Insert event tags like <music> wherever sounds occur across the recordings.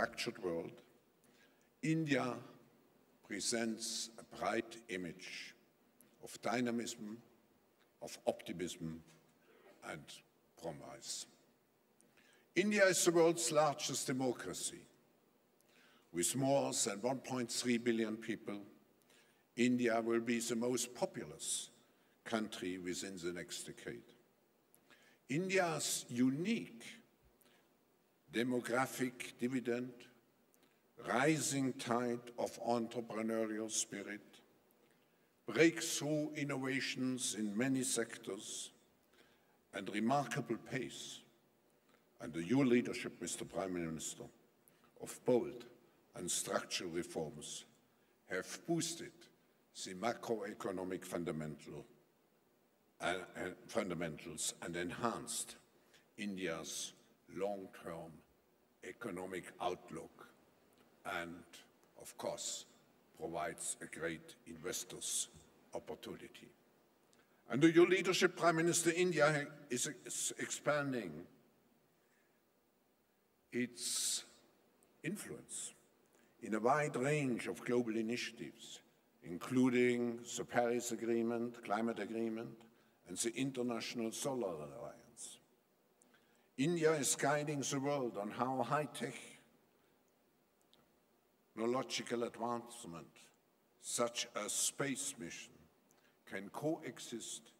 fractured world, India presents a bright image of dynamism, of optimism, and promise. India is the world's largest democracy. With more than 1.3 billion people, India will be the most populous country within the next decade. India's unique demographic dividend, rising tide of entrepreneurial spirit, breakthrough innovations in many sectors, and remarkable pace under your leadership, Mr. Prime Minister, of bold and structural reforms have boosted the macroeconomic fundamental, uh, uh, fundamentals and enhanced India's long-term economic outlook and, of course, provides a great investors opportunity. Under your leadership, Prime Minister, India is expanding its influence in a wide range of global initiatives, including the Paris Agreement, Climate Agreement, and the International Solar Alliance. India is guiding the world on how high-tech technological advancement, such as space mission, can coexist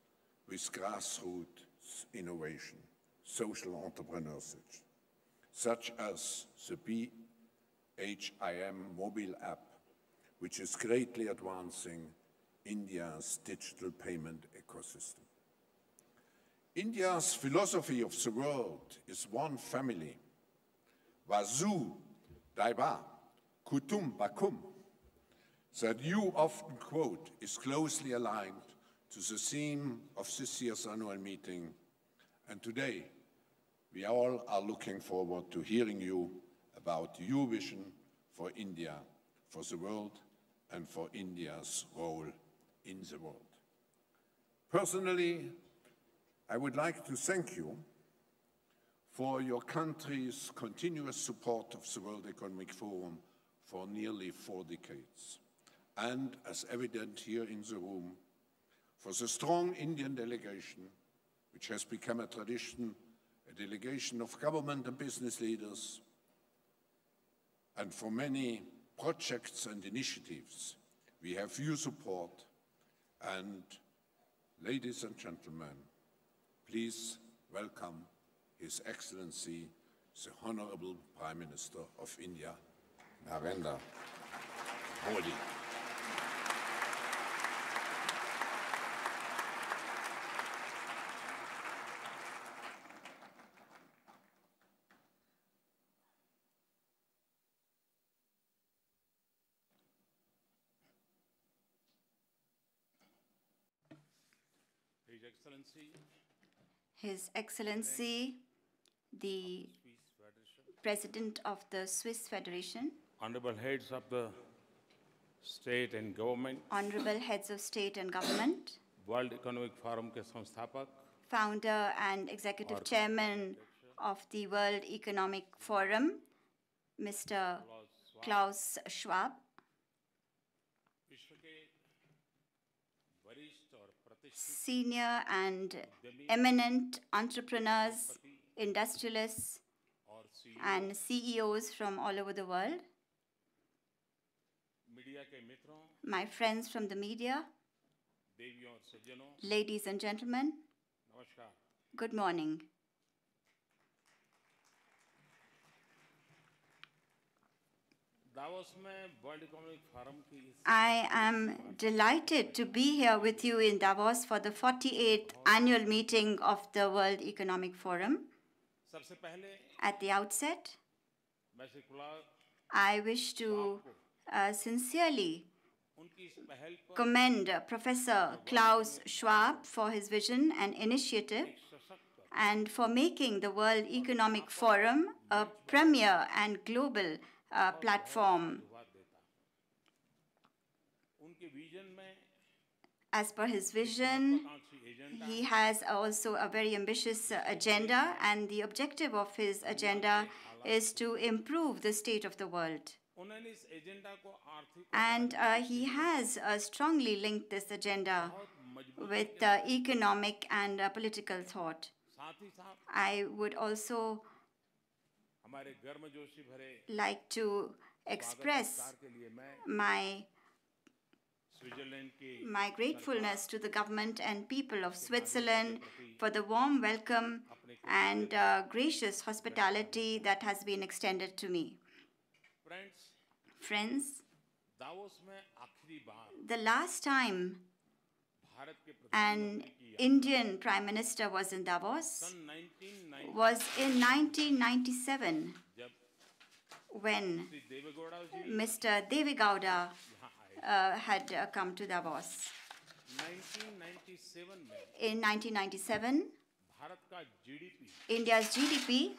with grassroots innovation, social entrepreneurship, such as the BHIM mobile app, which is greatly advancing India's digital payment ecosystem. India's philosophy of the world is one family, Vasu Daiva Kutum Bakum, that you often quote is closely aligned to the theme of this year's annual meeting. And today, we all are looking forward to hearing you about your vision for India, for the world, and for India's role in the world. Personally, I would like to thank you for your country's continuous support of the World Economic Forum for nearly four decades, and as evident here in the room, for the strong Indian delegation, which has become a tradition, a delegation of government and business leaders, and for many projects and initiatives, we have your support. And ladies and gentlemen, please welcome His Excellency, the Honorable Prime Minister of India, Narendra Modi. His Excellency, His Excellency, the President of the Swiss Federation, honorable heads of the state and government, Honorable Heads of State and Government, World Economic Forum के संस्थापक, Founder and Executive Chairman of the World Economic Forum, Mr. Klaus Schwab, senior and eminent entrepreneurs, industrialists, and CEOs from all over the world, my friends from the media, ladies and gentlemen, good morning. I am delighted to be here with you in Davos for the 48th annual meeting of the World Economic Forum. At the outset, I wish to uh, sincerely commend Professor Klaus Schwab for his vision and initiative and for making the World Economic Forum a premier and global uh, platform. As per his vision, he has also a very ambitious uh, agenda, and the objective of his agenda is to improve the state of the world. And uh, he has uh, strongly linked this agenda with uh, economic and uh, political thought. I would also like to express my my gratefulness to the government and people of Switzerland for the warm welcome and uh, gracious hospitality that has been extended to me. Friends, the last time and Indian Prime Minister was in Davos was in 1997 when Mr. Deve Gowda uh, had uh, come to Davos. In 1997, India's GDP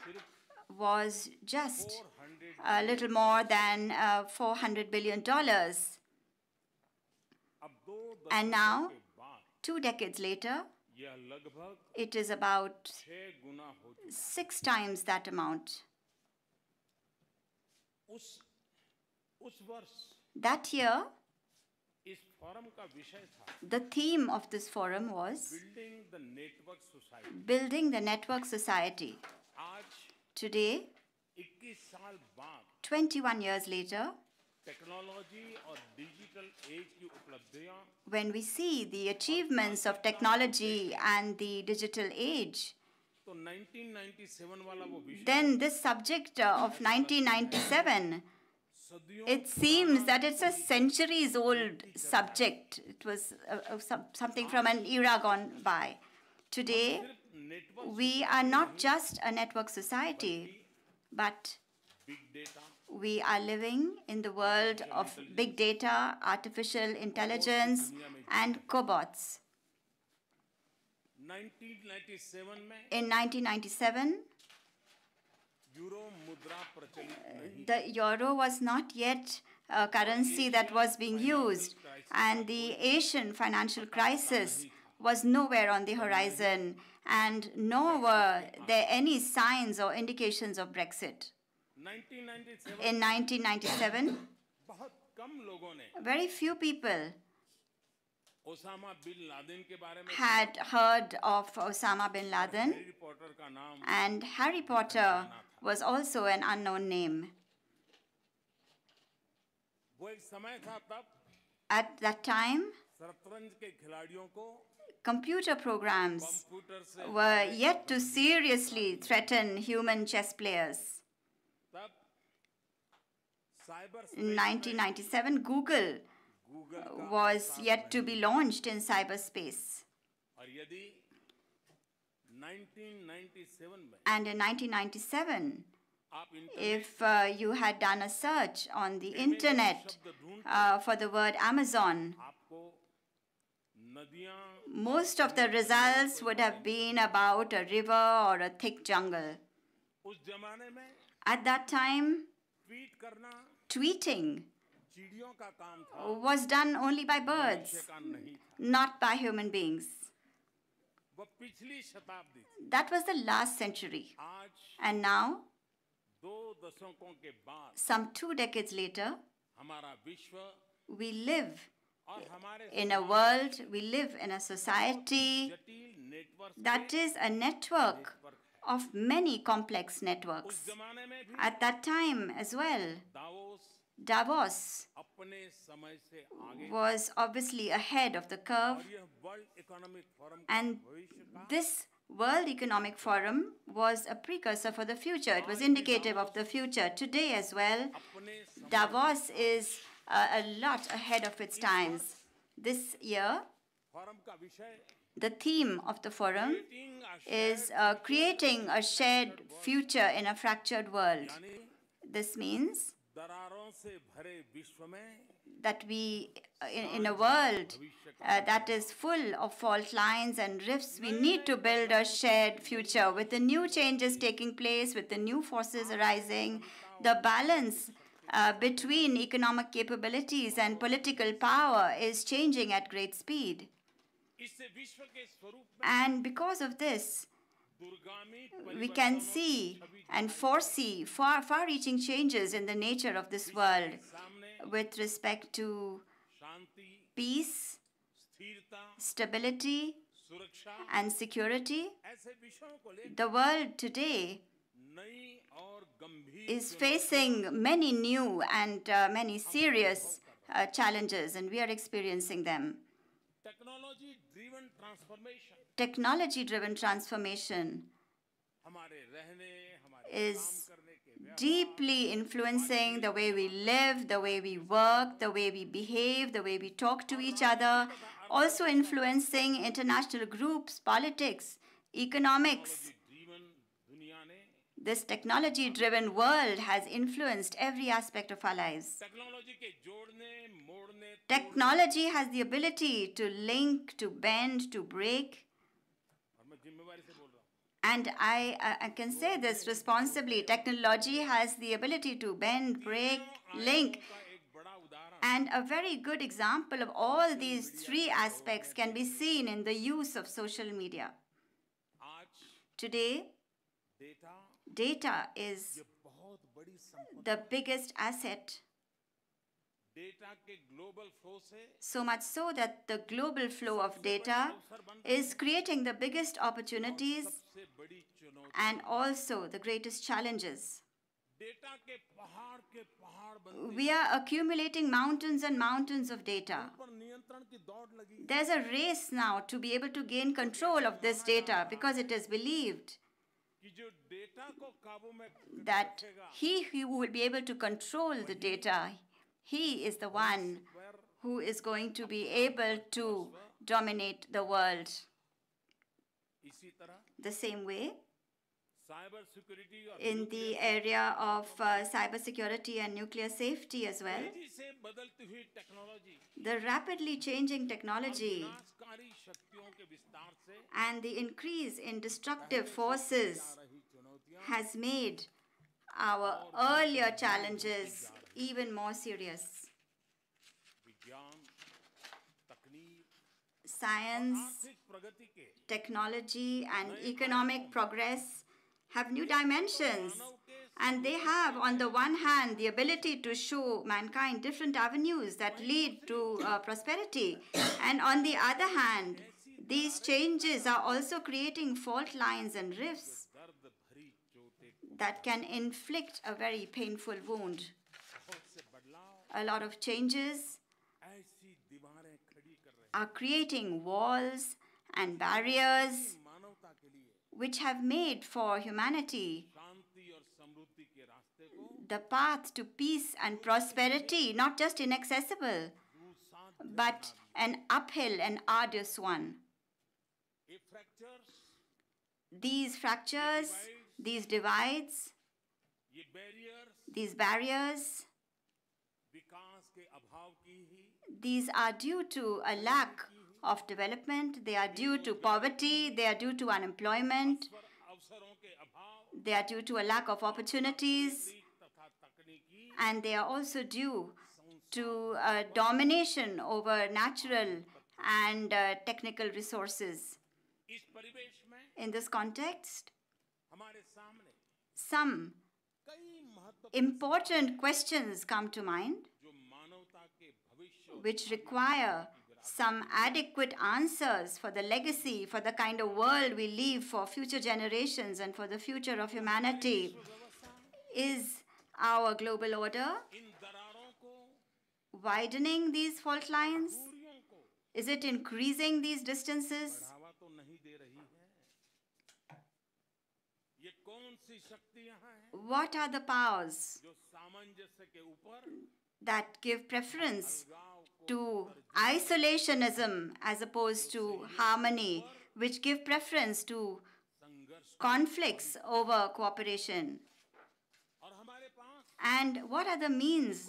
was just a little more than uh, $400 billion. And now Two decades later, it is about six times that amount. That year, the theme of this forum was Building the Network Society. Today, 21 years later, when we see the achievements of technology and the digital age, then this subject uh, of 1997, it seems that it's a centuries old subject. It was uh, uh something from an era gone by. Today, we are not just a network society, but we are living in the world of big data, artificial intelligence, and cobots. In 1997, the euro was not yet a currency that was being used, and the Asian financial crisis was nowhere on the horizon, and nor were there any signs or indications of Brexit in 1997, very few people had heard of Osama bin Laden, and Harry Potter was also an unknown name. At that time, computer programs were yet to seriously threaten human chess players. 1997, Google was yet to be launched in cyberspace. And in 1997, if uh, you had done a search on the internet uh, for the word Amazon, most of the results would have been about a river or a thick jungle. At that time, tweeting was done only by birds, not by human beings. That was the last century. And now, some two decades later, we live in a world, we live in a society that is a network of many complex networks. At that time as well, Davos was obviously ahead of the curve, and this World Economic Forum was a precursor for the future. It was indicative of the future. Today as well, Davos is a lot ahead of its times. This year, the theme of the forum is uh, creating a shared future in a fractured world. This means that we, uh, in, in a world uh, that is full of fault lines and rifts, we need to build a shared future. With the new changes taking place, with the new forces arising, the balance uh, between economic capabilities and political power is changing at great speed. And because of this, we can see and foresee far, far-reaching changes in the nature of this world with respect to peace, stability, and security. The world today is facing many new and uh, many serious uh, challenges, and we are experiencing them technology driven transformation is deeply influencing the way we live, the way we work, the way we behave, the way we talk to each other, also influencing international groups, politics, economics, this technology driven world has influenced every aspect of our lives. Technology has the ability to link, to bend, to break. And I, uh, I can say this responsibly technology has the ability to bend, break, link. And a very good example of all these three aspects can be seen in the use of social media. Today, Data is the biggest asset. So much so that the global flow of data is creating the biggest opportunities and also the greatest challenges. We are accumulating mountains and mountains of data. There's a race now to be able to gain control of this data because it is believed that he who will be able to control the data, he is the one who is going to be able to dominate the world. The same way, in the area of uh, cybersecurity and nuclear safety as well. The rapidly changing technology and the increase in destructive forces has made our earlier challenges even more serious. Science, technology, and economic progress have new dimensions. And they have, on the one hand, the ability to show mankind different avenues that lead to uh, prosperity. And on the other hand, these changes are also creating fault lines and rifts that can inflict a very painful wound. A lot of changes are creating walls and barriers which have made for humanity the path to peace and prosperity not just inaccessible but an uphill and arduous one. These fractures these divides, these barriers, these are due to a lack of development, they are due to poverty, they are due to unemployment, they are due to a lack of opportunities, and they are also due to domination over natural and uh, technical resources. In this context, some important questions come to mind which require some adequate answers for the legacy, for the kind of world we leave for future generations and for the future of humanity. Is our global order widening these fault lines? Is it increasing these distances? what are the powers that give preference to isolationism as opposed to harmony, which give preference to conflicts over cooperation? And what are the means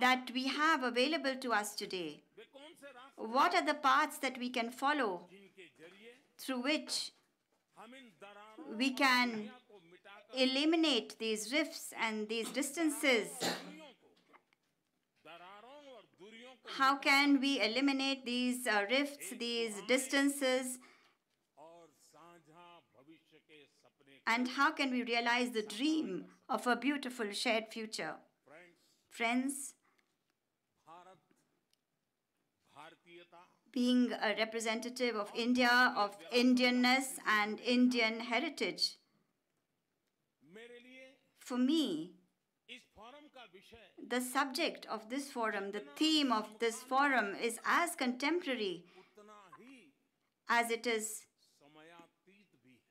that we have available to us today? What are the paths that we can follow through which we can eliminate these rifts and these distances. How can we eliminate these uh, rifts, these distances? And how can we realize the dream of a beautiful shared future? Friends, being a representative of India, of Indianness and Indian heritage, for me, the subject of this forum, the theme of this forum is as contemporary as it is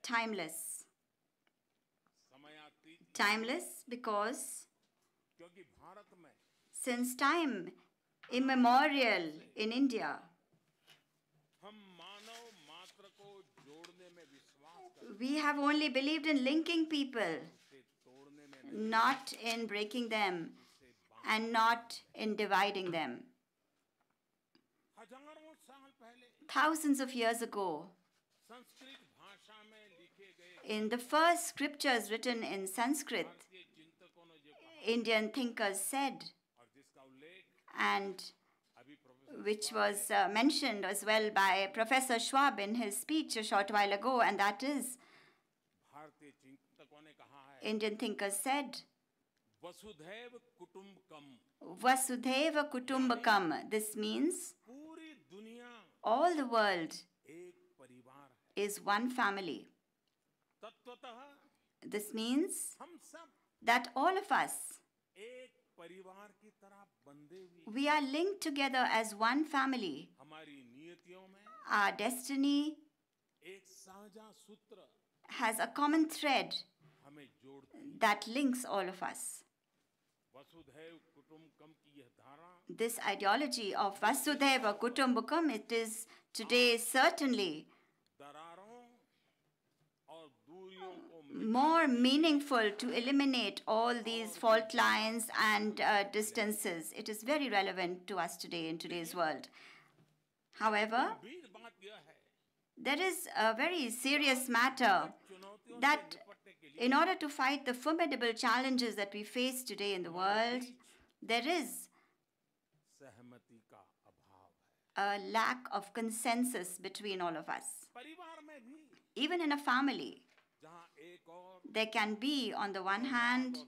timeless. Timeless because since time immemorial in India, we have only believed in linking people not in breaking them and not in dividing them. Thousands of years ago, in the first scriptures written in Sanskrit, Indian thinkers said, and which was uh, mentioned as well by Professor Schwab in his speech a short while ago, and that is Indian thinkers said. Vasudhaiva Kutumbakam. Vasudhaiva Kutumbakam. This means all the world is one family. This means that all of us we are linked together as one family. Our destiny has a common thread that links all of us. This ideology of Vasudhaiva Kutumbakam, it is today certainly more meaningful to eliminate all these fault lines and uh, distances. It is very relevant to us today in today's world. However, there is a very serious matter that in order to fight the formidable challenges that we face today in the world, there is a lack of consensus between all of us. Even in a family, there can be, on the one hand,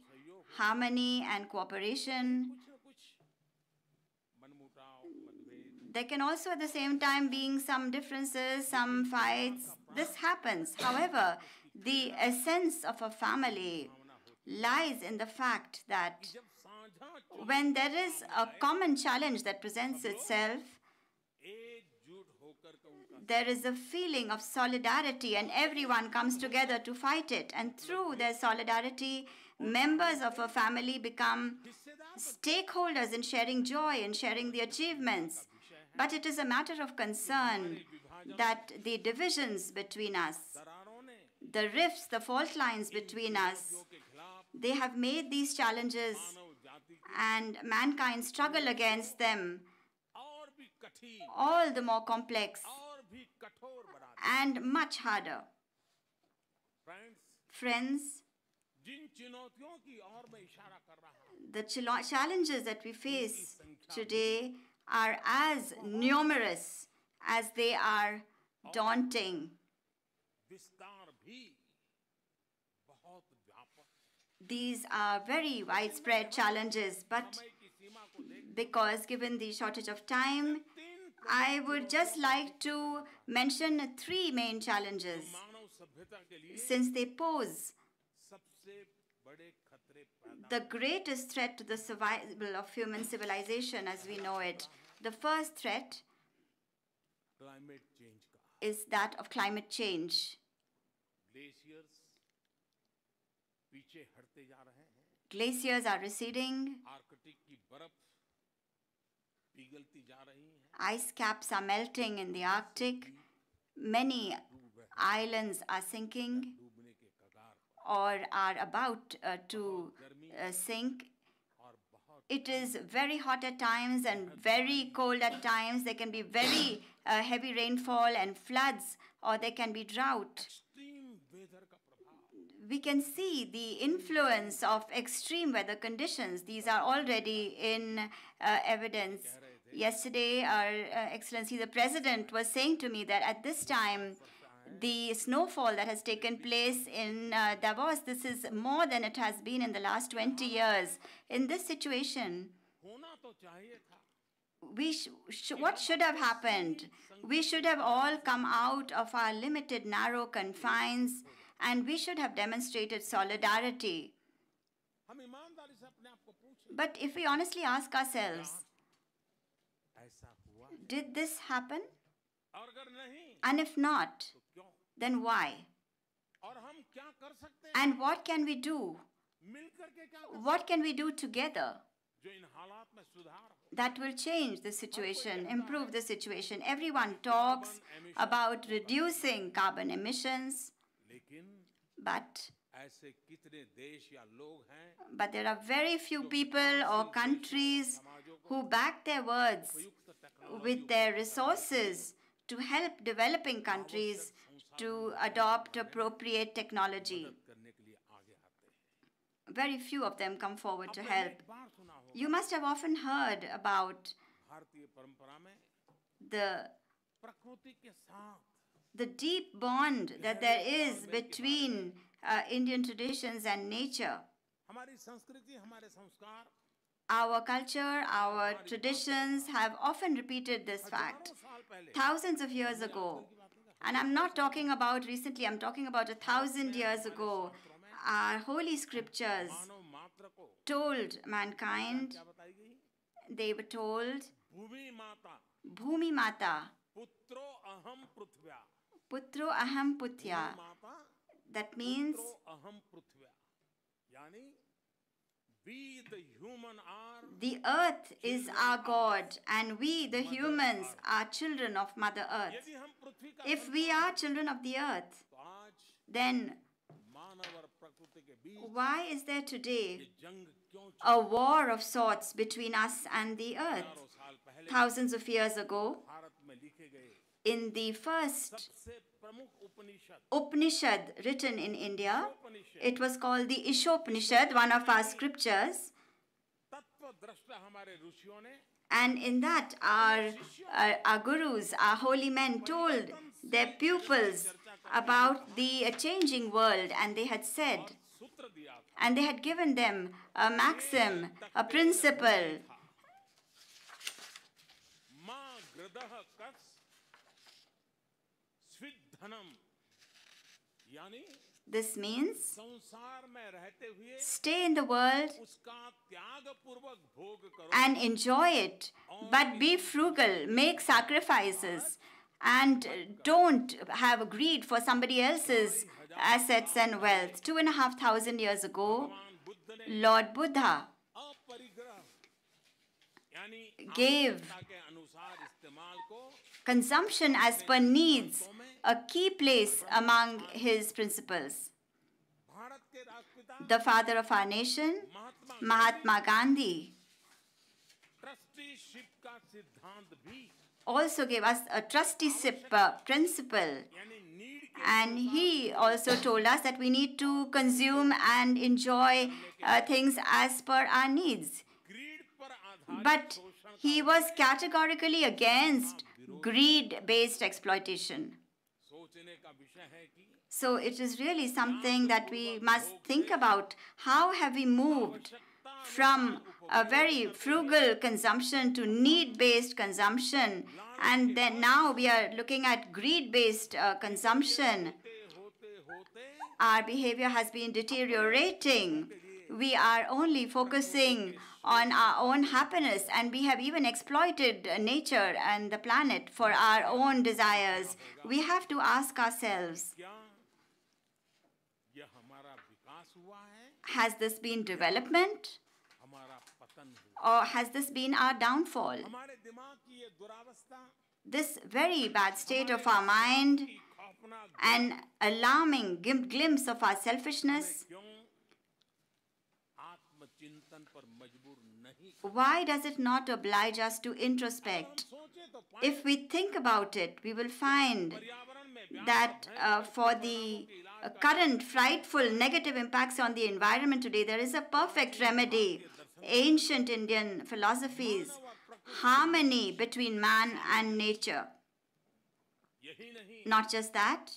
harmony and cooperation. There can also, at the same time, being some differences, some fights. This happens. However, the essence of a family lies in the fact that when there is a common challenge that presents itself, there is a feeling of solidarity and everyone comes together to fight it. And through their solidarity, members of a family become stakeholders in sharing joy and sharing the achievements. But it is a matter of concern that the divisions between us the rifts, the fault lines between us. They have made these challenges and mankind struggle against them all the more complex and much harder. Friends, the challenges that we face today are as numerous as they are daunting. These are very widespread challenges, but because given the shortage of time, I would just like to mention three main challenges since they pose the greatest threat to the survival of human civilization as we know it. The first threat is that of climate change. Glaciers are receding. Ice caps are melting in the Arctic. Many islands are sinking or are about uh, to uh, sink. It is very hot at times and very cold at times. There can be very uh, heavy rainfall and floods, or there can be drought we can see the influence of extreme weather conditions. These are already in uh, evidence. Yesterday, our uh, Excellency the President was saying to me that at this time, the snowfall that has taken place in uh, Davos, this is more than it has been in the last 20 years. In this situation, we sh sh what should have happened? We should have all come out of our limited, narrow confines and we should have demonstrated solidarity. But if we honestly ask ourselves, did this happen? And if not, then why? And what can we do? What can we do together that will change the situation, improve the situation? Everyone talks about reducing carbon emissions. But but there are very few people or countries who back their words with their resources to help developing countries to adopt appropriate technology. Very few of them come forward to help. You must have often heard about the the deep bond that there is between uh, Indian traditions and nature. Our culture, our traditions have often repeated this fact. thousands of years ago. And I'm not talking about recently, I'm talking about a thousand years ago. Our holy scriptures told mankind, they were told, Bhumi Mata, Putro aham putya. That means the earth is our God, and we, the humans, are children of Mother Earth. If we are children of the earth, then why is there today a war of sorts between us and the earth? Thousands of years ago, in the first Upanishad written in India. It was called the Ishopanishad, one of our scriptures. And in that, our, our, our gurus, our holy men, told their pupils about the uh, changing world, and they had said, and they had given them a maxim, a principle. This means stay in the world and enjoy it, but be frugal, make sacrifices, and don't have greed for somebody else's assets and wealth. Two and a half thousand years ago, Lord Buddha gave consumption as per needs a key place among his principles. The father of our nation, Mahatma Gandhi, also gave us a trusteeship uh, principle. And he also told us that we need to consume and enjoy uh, things as per our needs. But he was categorically against greed-based exploitation. So it is really something that we must think about. How have we moved from a very frugal consumption to need-based consumption? And then now we are looking at greed-based uh, consumption. Our behavior has been deteriorating. We are only focusing on our own happiness and we have even exploited uh, nature and the planet for our own desires. We have to ask ourselves, has this been development or has this been our downfall? This very bad state of our mind, an alarming glimpse of our selfishness, Why does it not oblige us to introspect? If we think about it, we will find that uh, for the uh, current frightful negative impacts on the environment today, there is a perfect remedy. Ancient Indian philosophies, harmony between man and nature. Not just that,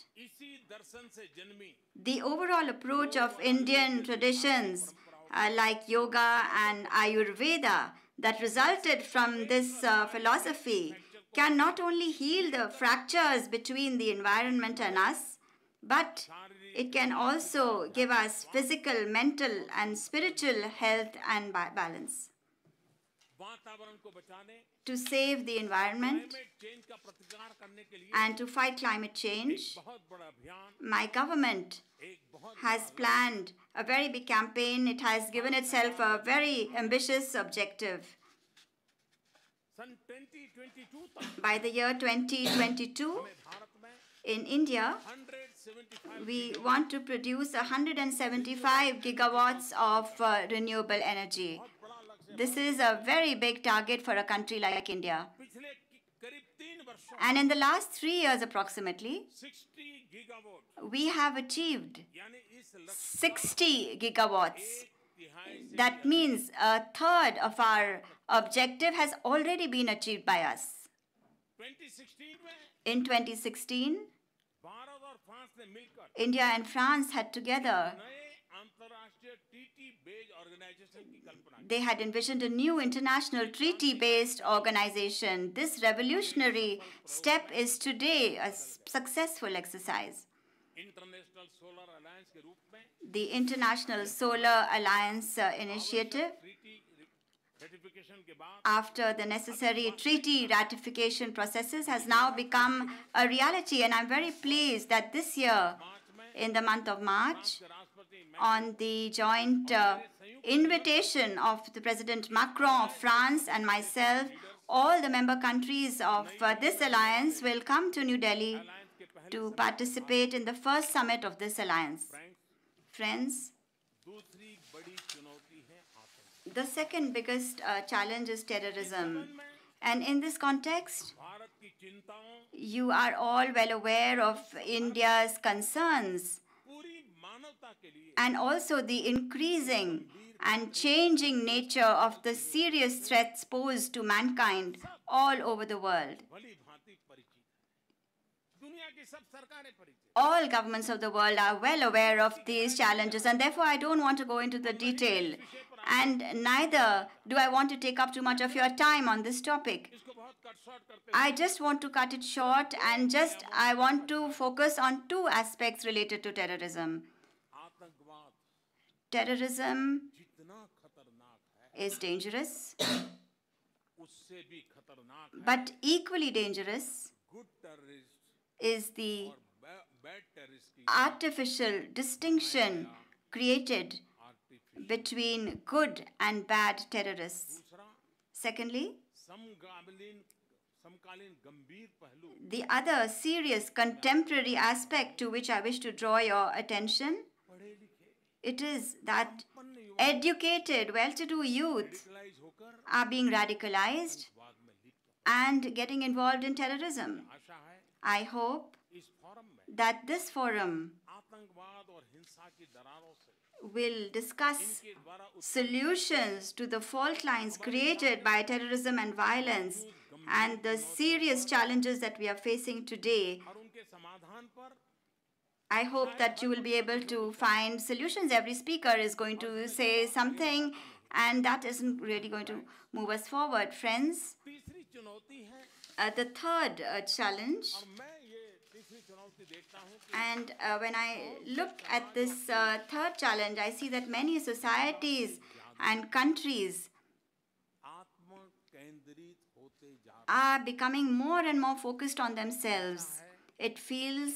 the overall approach of Indian traditions uh, like yoga and Ayurveda that resulted from this uh, philosophy can not only heal the fractures between the environment and us, but it can also give us physical, mental, and spiritual health and ba balance. To save the environment and to fight climate change, my government has planned a very big campaign. It has given itself a very ambitious objective. By the year 2022, in India, we want to produce 175 gigawatts of uh, renewable energy. This is a very big target for a country like India. And in the last three years approximately, we have achieved 60 gigawatts. That means a third of our objective has already been achieved by us. In 2016, India and France had together they had envisioned a new international treaty based organization. This revolutionary step is today a successful exercise. The International Solar Alliance uh, Initiative after the necessary treaty ratification processes has now become a reality and I'm very pleased that this year in the month of March on the joint uh, invitation of the President Macron of France and myself, all the member countries of uh, this alliance will come to New Delhi to participate in the first summit of this alliance. Friends, the second biggest uh, challenge is terrorism. And in this context, you are all well aware of India's concerns and also the increasing and changing nature of the serious threats posed to mankind all over the world. All governments of the world are well aware of these challenges, and therefore I don't want to go into the detail. And neither do I want to take up too much of your time on this topic. I just want to cut it short, and just I want to focus on two aspects related to terrorism. Terrorism is dangerous. <coughs> but equally dangerous is the artificial distinction created between good and bad terrorists. Secondly, the other serious contemporary aspect to which I wish to draw your attention, it is that educated, well-to-do youth are being radicalized and getting involved in terrorism. I hope that this forum will discuss solutions to the fault lines created by terrorism and violence and the serious challenges that we are facing today I hope that you will be able to find solutions. Every speaker is going to say something, and that isn't really going to move us forward, friends. Uh, the third uh, challenge, and uh, when I look at this uh, third challenge, I see that many societies and countries are becoming more and more focused on themselves. It feels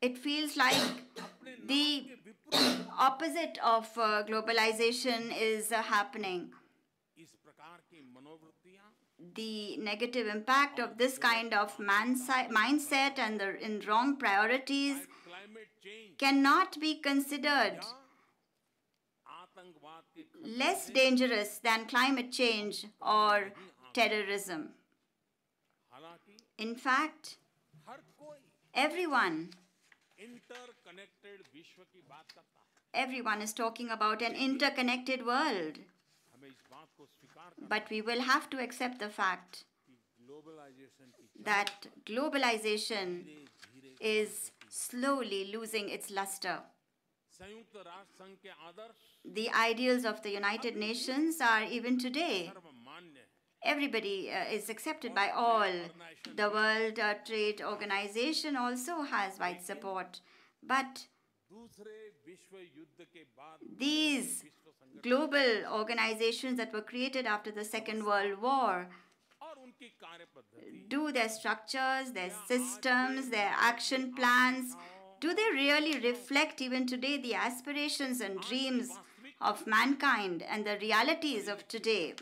it feels like the opposite of uh, globalization is uh, happening. The negative impact of this kind of mindset and the in wrong priorities cannot be considered less dangerous than climate change or terrorism. In fact, Everyone. Everyone is talking about an interconnected world. But we will have to accept the fact that globalization is slowly losing its luster. The ideals of the United Nations are even today everybody uh, is accepted by all. The World Trade Organization also has wide support. But these global organizations that were created after the Second World War do their structures, their systems, their action plans, do they really reflect even today the aspirations and dreams of mankind and the realities of today?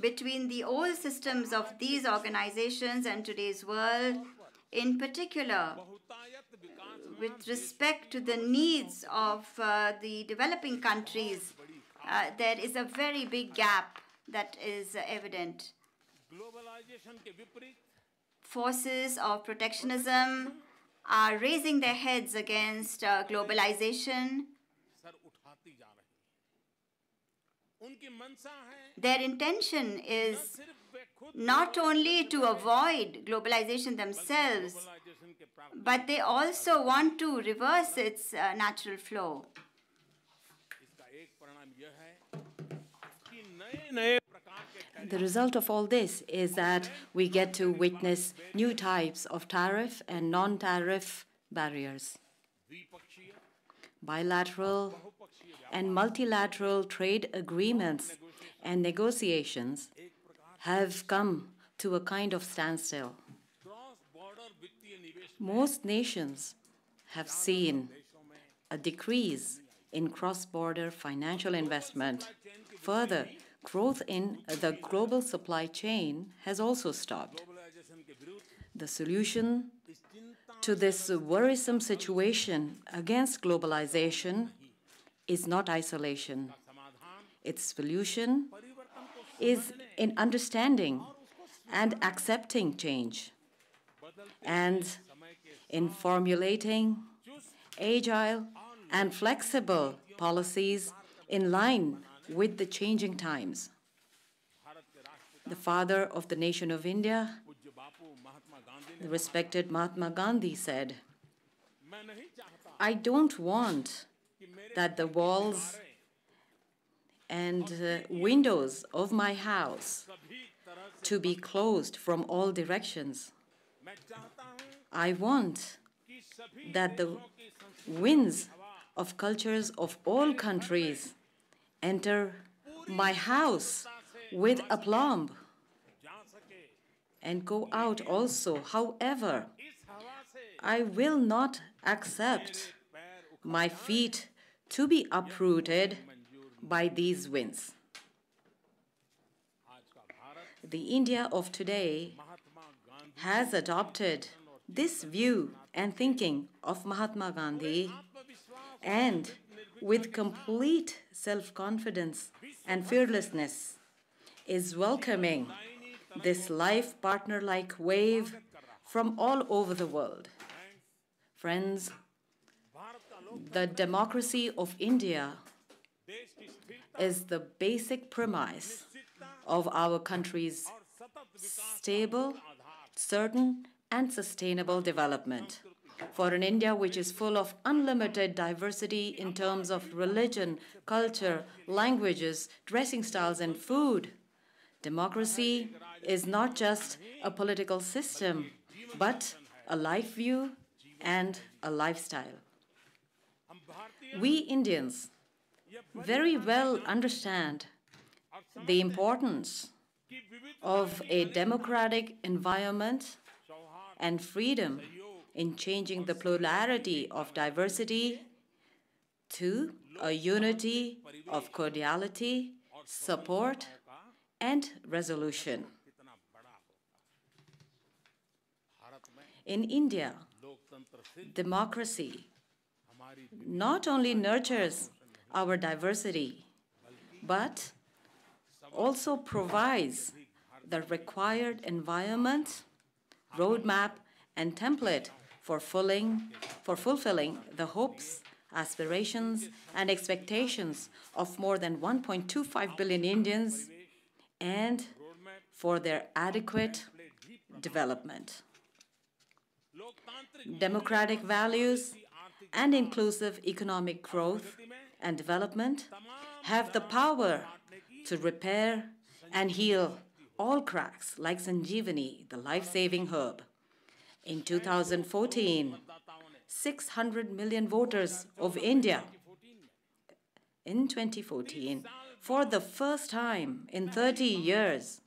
between the old systems of these organizations and today's world, in particular, with respect to the needs of uh, the developing countries, uh, there is a very big gap that is uh, evident. Forces of protectionism are raising their heads against uh, globalization. Their intention is not only to avoid globalization themselves, but they also want to reverse its uh, natural flow. The result of all this is that we get to witness new types of tariff and non tariff barriers, bilateral and multilateral trade agreements and negotiations have come to a kind of standstill. Most nations have seen a decrease in cross-border financial investment. Further, growth in the global supply chain has also stopped. The solution to this worrisome situation against globalization is not isolation. Its solution is in understanding and accepting change and in formulating agile and flexible policies in line with the changing times. The father of the nation of India, the respected Mahatma Gandhi said, I don't want that the walls and uh, windows of my house to be closed from all directions. I want that the winds of cultures of all countries enter my house with aplomb and go out also. However, I will not accept my feet to be uprooted by these winds. The India of today has adopted this view and thinking of Mahatma Gandhi and with complete self-confidence and fearlessness is welcoming this life partner-like wave from all over the world. Friends, the democracy of India is the basic premise of our country's stable, certain, and sustainable development. For an India which is full of unlimited diversity in terms of religion, culture, languages, dressing styles, and food, democracy is not just a political system, but a life view and a lifestyle. We Indians very well understand the importance of a democratic environment and freedom in changing the plurality of diversity to a unity of cordiality, support, and resolution. In India, democracy not only nurtures our diversity, but also provides the required environment, roadmap, and template for fulfilling, for fulfilling the hopes, aspirations, and expectations of more than 1.25 billion Indians and for their adequate development. Democratic values and inclusive economic growth and development have the power to repair and heal all cracks like Sanjeevani, the life saving herb. In 2014, 600 million voters of India in 2014, for the first time in 30 years,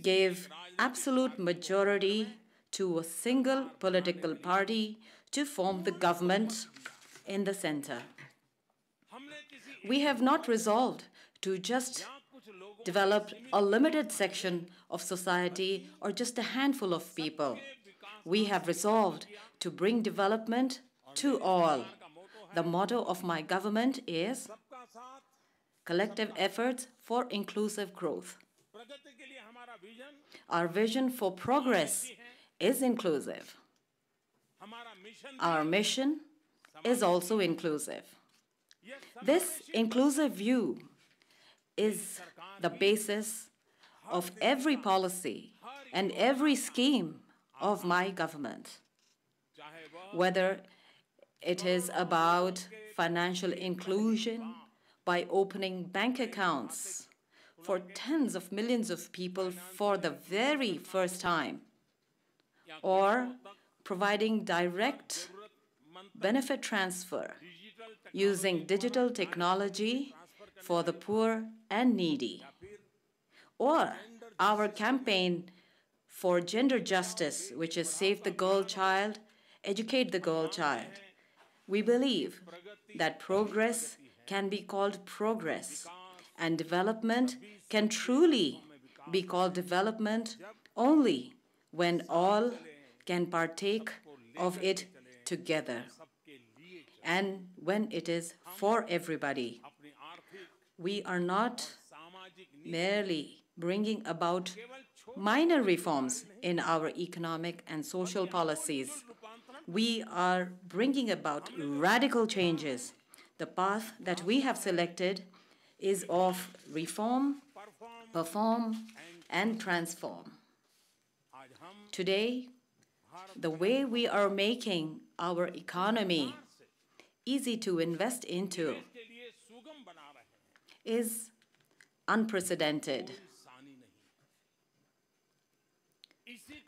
gave absolute majority to a single political party to form the government in the center. We have not resolved to just develop a limited section of society or just a handful of people. We have resolved to bring development to all. The motto of my government is collective efforts for inclusive growth. Our vision for progress is inclusive. Our mission is also inclusive. This inclusive view is the basis of every policy and every scheme of my government. Whether it is about financial inclusion by opening bank accounts for tens of millions of people for the very first time, or providing direct benefit transfer using digital technology for the poor and needy, or our campaign for gender justice, which is Save the Girl Child, Educate the Girl Child. We believe that progress can be called progress, and development can truly be called development only when all can partake of it together and when it is for everybody. We are not merely bringing about minor reforms in our economic and social policies. We are bringing about radical changes. The path that we have selected is of reform, perform, and transform. Today, the way we are making our economy easy to invest into is unprecedented.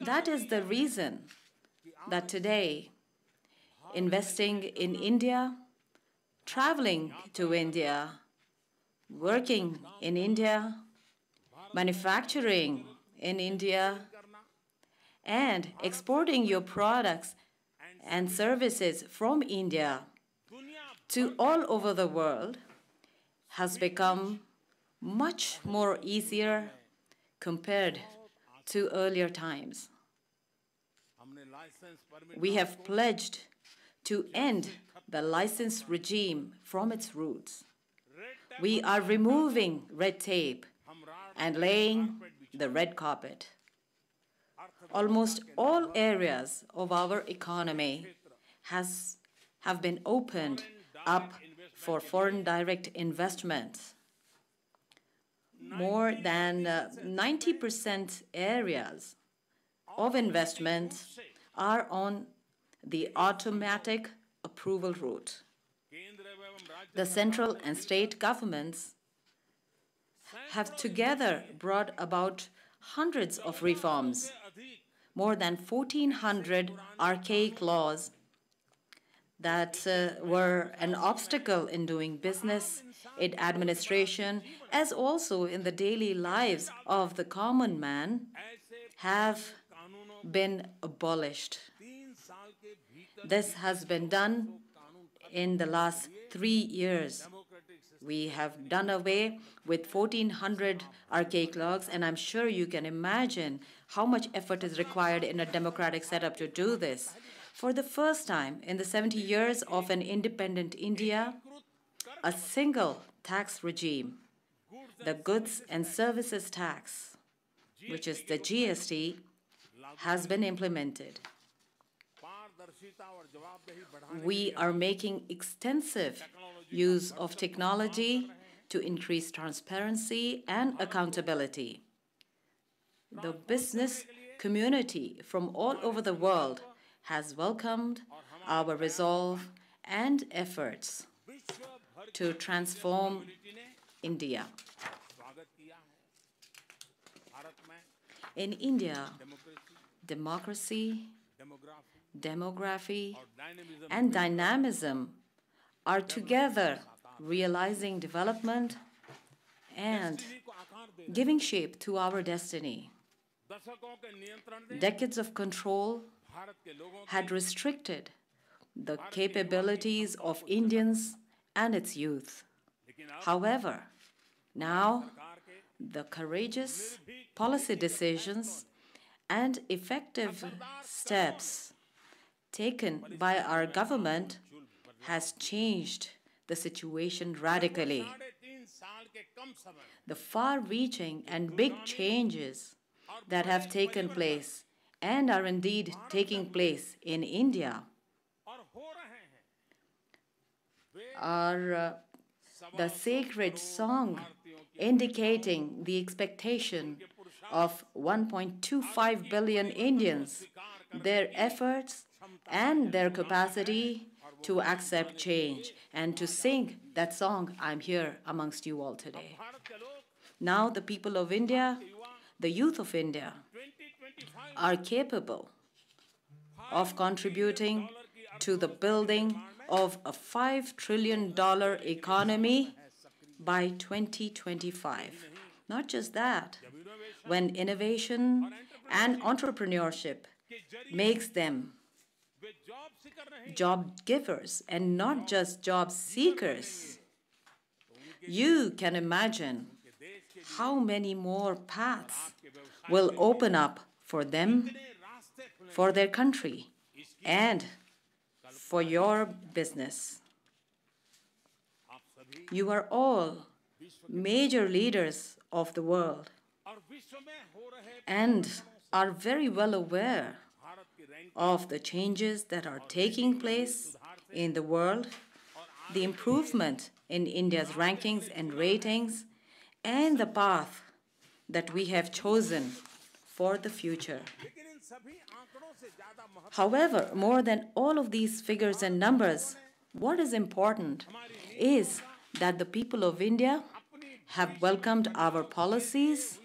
That is the reason that today, investing in India, traveling to India, working in India, manufacturing in India, and exporting your products and services from India to all over the world has become much more easier compared to earlier times. We have pledged to end the license regime from its roots. We are removing red tape and laying the red carpet. Almost all areas of our economy has, have been opened up for foreign direct investment. More than 90% uh, areas of investment are on the automatic approval route. The central and state governments have together brought about hundreds of reforms, more than 1,400 archaic laws that uh, were an obstacle in doing business, in administration, as also in the daily lives of the common man, have been abolished. This has been done in the last three years. We have done away with 1,400 archaic laws, and I'm sure you can imagine how much effort is required in a democratic setup to do this. For the first time in the 70 years of an independent India, a single tax regime, the goods and services tax, which is the GST, has been implemented. We are making extensive use of technology to increase transparency and accountability. The business community from all over the world has welcomed our resolve and efforts to transform India. In India, democracy, demography, and dynamism are together realizing development and giving shape to our destiny. Decades of control had restricted the capabilities of Indians and its youth. However, now the courageous policy decisions and effective steps taken by our government has changed the situation radically. The far reaching and big changes that have taken place and are indeed taking place in India are uh, the sacred song indicating the expectation of 1.25 billion Indians, their efforts and their capacity to accept change and to sing that song, I'm here amongst you all today. Now the people of India, the youth of India, are capable of contributing to the building of a $5 trillion economy by 2025. Not just that, when innovation and entrepreneurship makes them job givers and not just job seekers. You can imagine how many more paths will open up for them, for their country, and for your business. You are all major leaders of the world and are very well aware of the changes that are taking place in the world, the improvement in India's rankings and ratings, and the path that we have chosen for the future. However, more than all of these figures and numbers, what is important is that the people of India have welcomed our policies,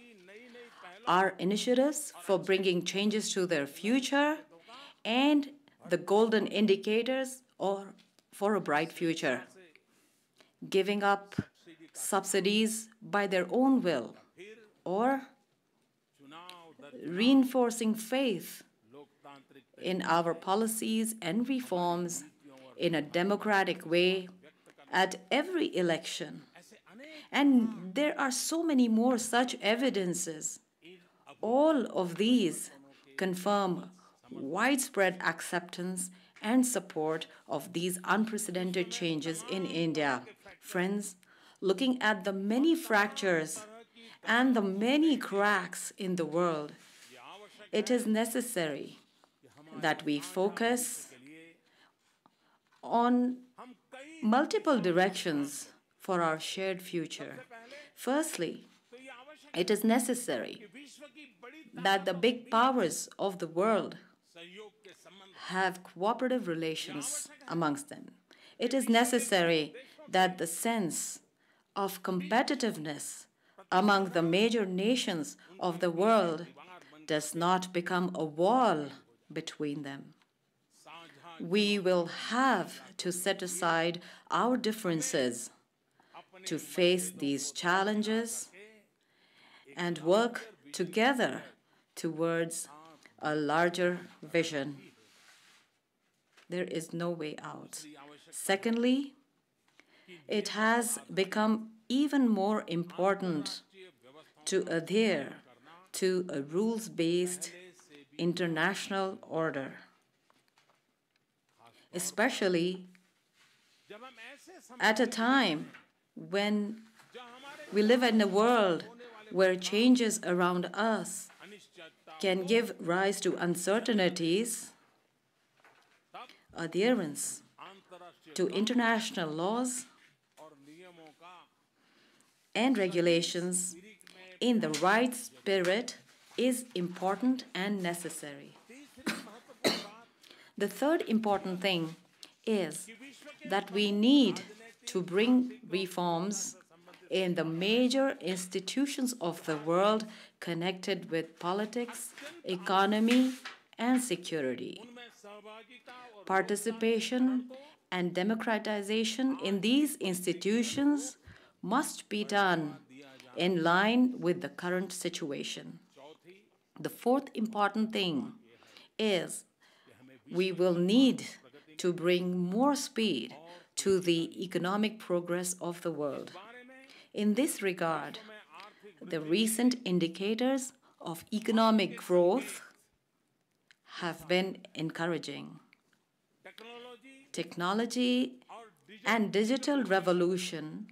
our initiatives for bringing changes to their future, and the golden indicators or for a bright future, giving up subsidies by their own will or reinforcing faith in our policies and reforms in a democratic way at every election. And there are so many more such evidences. All of these confirm widespread acceptance and support of these unprecedented changes in India. Friends, looking at the many fractures and the many cracks in the world, it is necessary that we focus on multiple directions for our shared future. Firstly, it is necessary that the big powers of the world have cooperative relations amongst them. It is necessary that the sense of competitiveness among the major nations of the world does not become a wall between them. We will have to set aside our differences to face these challenges and work together towards a larger vision. There is no way out. Secondly, it has become even more important to adhere to a rules-based international order, especially at a time when we live in a world where changes around us can give rise to uncertainties, adherence to international laws and regulations in the right spirit is important and necessary. <coughs> the third important thing is that we need to bring reforms in the major institutions of the world connected with politics, economy, and security. Participation and democratization in these institutions must be done in line with the current situation. The fourth important thing is we will need to bring more speed to the economic progress of the world. In this regard, the recent indicators of economic growth have been encouraging. Technology and digital revolution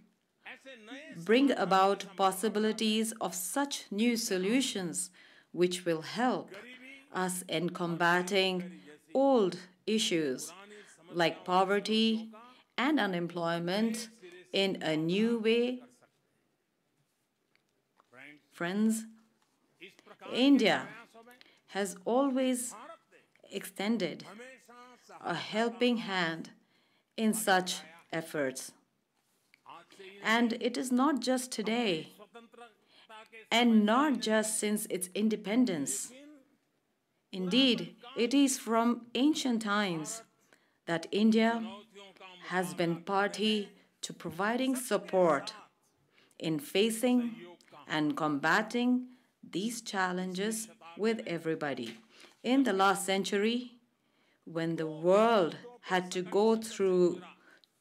bring about possibilities of such new solutions which will help us in combating old issues like poverty and unemployment in a new way. Friends, India has always extended a helping hand in such efforts. And it is not just today, and not just since its independence. Indeed, it is from ancient times that India has been party to providing support in facing and combating these challenges with everybody. In the last century, when the world had to go through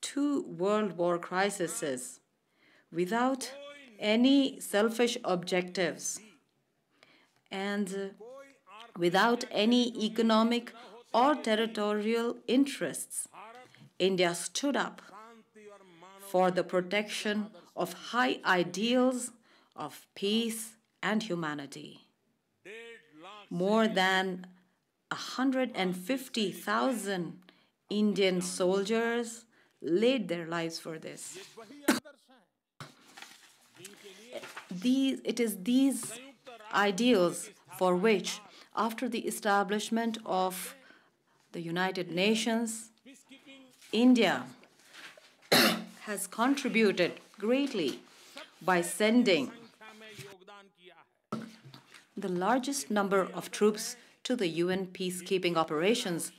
two world war crises without any selfish objectives and without any economic or territorial interests, India stood up for the protection of high ideals of peace and humanity. More than 150,000 Indian soldiers laid their lives for this. These, it is these ideals for which, after the establishment of the United Nations, India <coughs> has contributed greatly by sending the largest number of troops to the UN peacekeeping operations.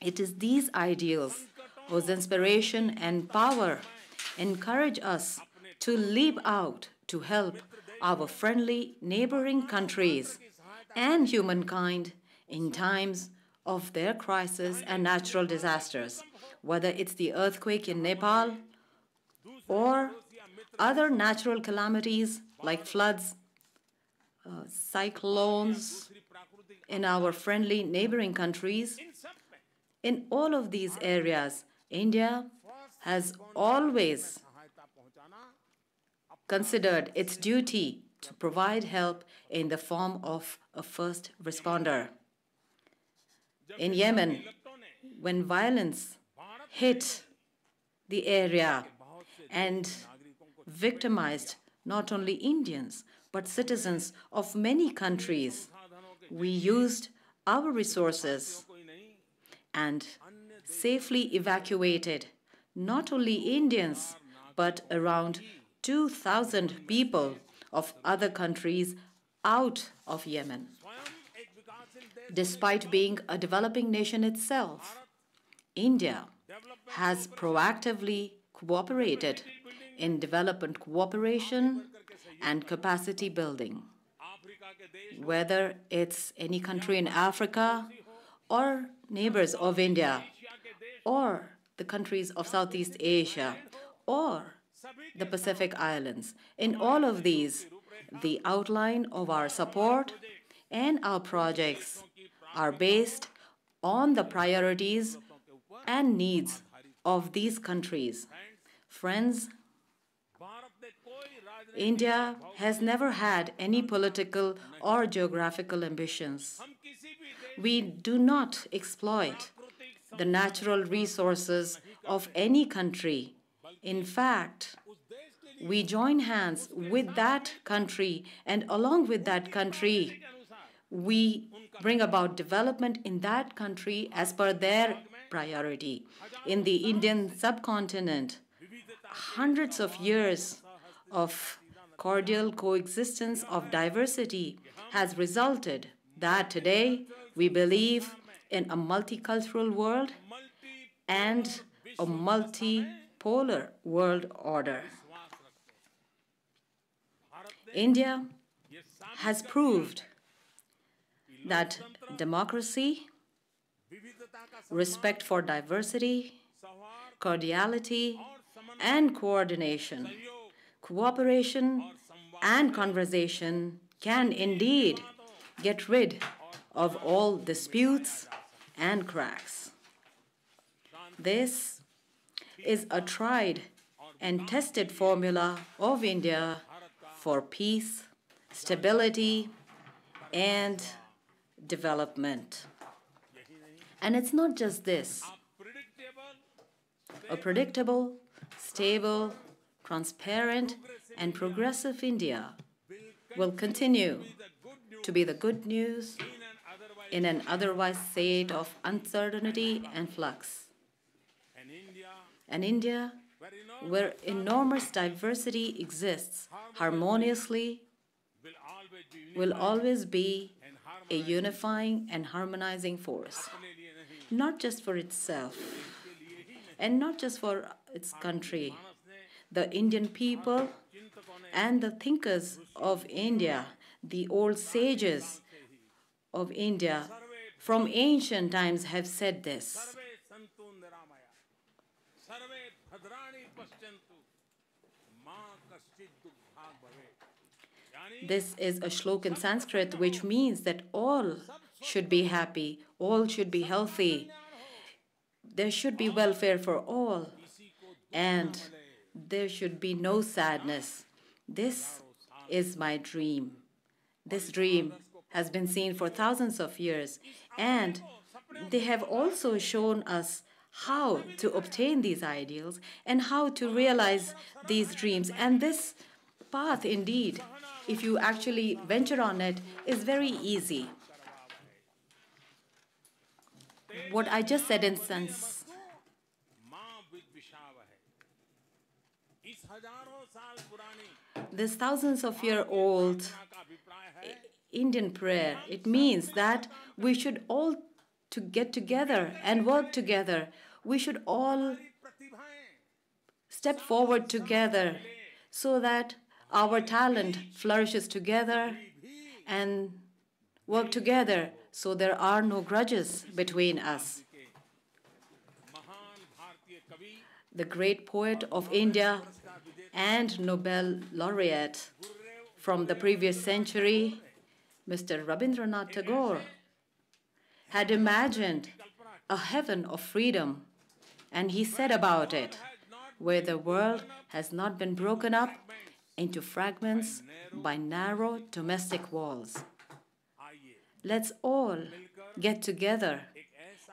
It is these ideals whose inspiration and power encourage us to leap out to help our friendly neighboring countries and humankind in times of their crisis and natural disasters, whether it's the earthquake in Nepal or other natural calamities like floods, uh, cyclones in our friendly neighboring countries. In all of these areas, India has always considered its duty to provide help in the form of a first responder. In Yemen, when violence hit the area and victimized not only Indians but citizens of many countries, we used our resources and safely evacuated not only Indians but around 2,000 people of other countries out of Yemen. Despite being a developing nation itself, India has proactively cooperated in development cooperation and capacity building. Whether it's any country in Africa or neighbors of India or the countries of Southeast Asia or the Pacific Islands. In all of these, the outline of our support and our projects are based on the priorities and needs of these countries. Friends, India has never had any political or geographical ambitions. We do not exploit the natural resources of any country. In fact, we join hands with that country, and along with that country, we bring about development in that country as per their priority. In the Indian subcontinent, hundreds of years of cordial coexistence of diversity has resulted that today we believe in a multicultural world and a multipolar world order. India has proved that democracy, respect for diversity, cordiality, and coordination, cooperation, and conversation can indeed get rid of all disputes and cracks. This is a tried and tested formula of India for peace, stability, and development. And it's not just this. A predictable, stable, transparent, and progressive India will continue to be the good news in an otherwise state of uncertainty and flux. And India, where enormous diversity exists harmoniously, will always be a unifying and harmonizing force, not just for itself and not just for its country. The Indian people and the thinkers of India the old sages of India from ancient times have said this. This is a shlok in Sanskrit which means that all should be happy, all should be healthy, there should be welfare for all, and there should be no sadness. This is my dream. This dream has been seen for thousands of years, and they have also shown us how to obtain these ideals and how to realize these dreams. And this path, indeed, if you actually venture on it, is very easy. What I just said in sense. This thousands of year old Indian prayer. It means that we should all to get together and work together. We should all step forward together so that our talent flourishes together and work together so there are no grudges between us. The great poet of India and Nobel laureate from the previous century, Mr. Rabindranath Tagore had imagined a heaven of freedom, and he said about it, where the world has not been broken up into fragments by narrow domestic walls. Let's all get together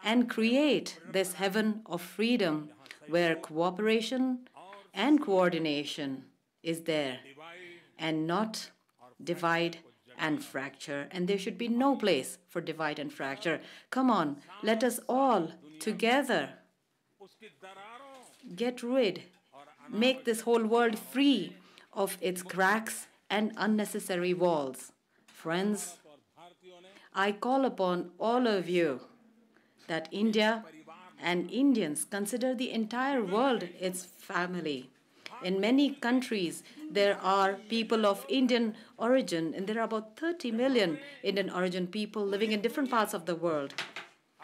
and create this heaven of freedom where cooperation and coordination is there and not divide and fracture, and there should be no place for divide and fracture. Come on, let us all together get rid, make this whole world free of its cracks and unnecessary walls. Friends, I call upon all of you that India and Indians consider the entire world its family. In many countries, there are people of Indian origin, and there are about 30 million Indian origin people living in different parts of the world.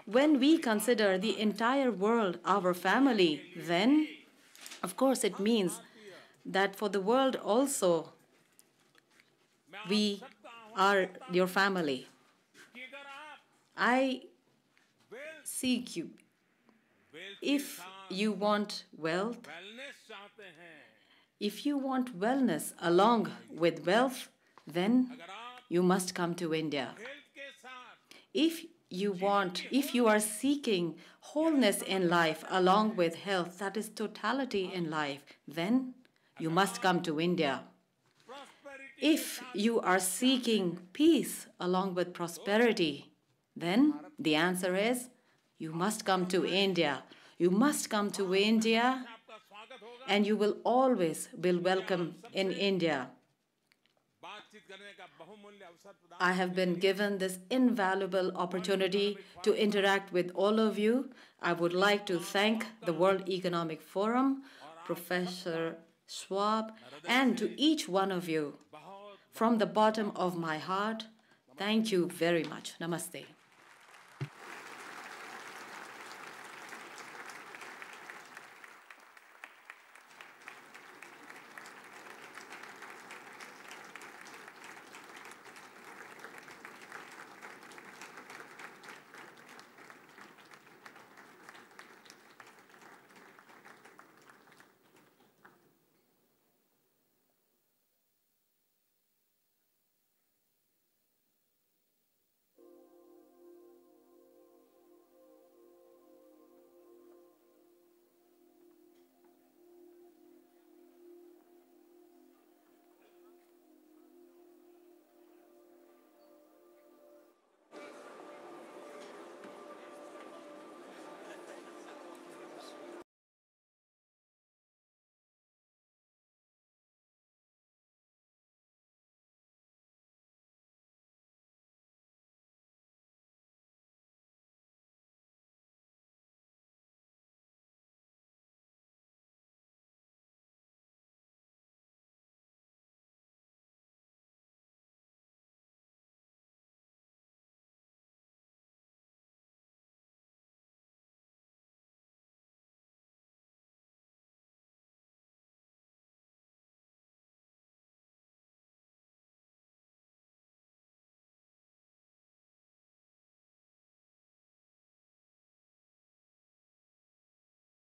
When we consider the entire world our family, then, of course, it means that for the world also, we are your family. I seek you. If you want wealth, if you want wellness along with wealth, then you must come to India. If you want, if you are seeking wholeness in life along with health, that is totality in life, then you must come to India. If you are seeking peace along with prosperity, then the answer is you must come to India. You must come to India and you will always be welcome in India. I have been given this invaluable opportunity to interact with all of you. I would like to thank the World Economic Forum, Professor Schwab, and to each one of you. From the bottom of my heart, thank you very much. Namaste.